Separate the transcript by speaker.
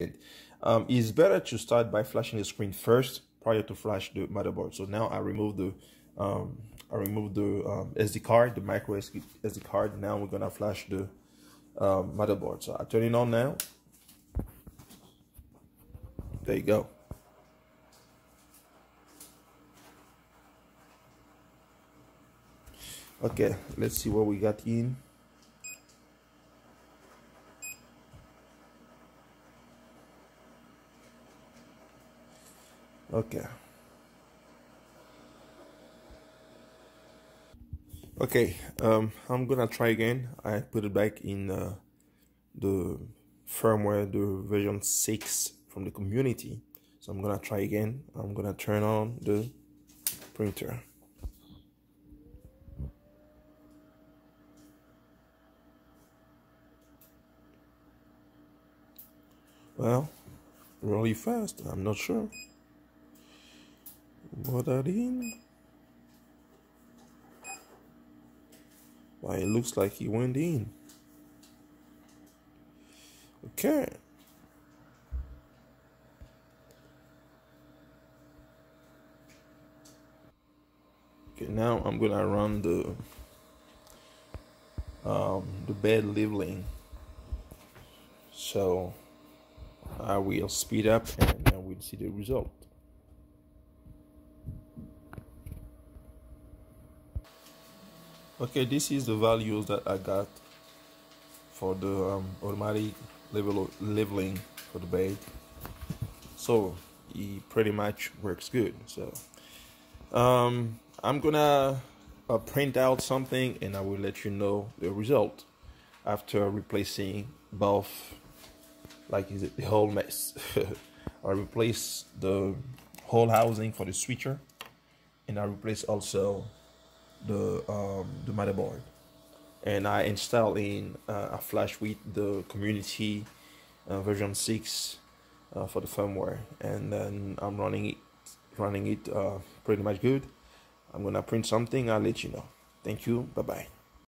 Speaker 1: Um, it's better to start by flashing the screen first prior to flash the motherboard. So now I remove the um, I remove the um, SD card, the micro SD card. Now we're gonna flash the um, motherboard. So I turn it on now. There you go. Okay, let's see what we got in. Okay. Okay, um, I'm gonna try again. I put it back in uh, the firmware, the version 6 from the community. So I'm gonna try again. I'm gonna turn on the printer. Well, really fast, I'm not sure. What are in? Why it looks like he went in. Okay. Okay, now I'm gonna run the um, the bed leveling. So I will speed up and then we'll see the result. Okay this is the values that I got for the um, automatic level leveling for the bed so it pretty much works good. So um, I'm gonna uh, print out something and I will let you know the result after replacing both like is it the whole mess? I replace the whole housing for the switcher and I replace also the um, the motherboard. And I install in uh, a flash with the community uh, version 6 uh, for the firmware. And then I'm running it running it uh, pretty much good. I'm gonna print something I'll let you know. Thank you. Bye bye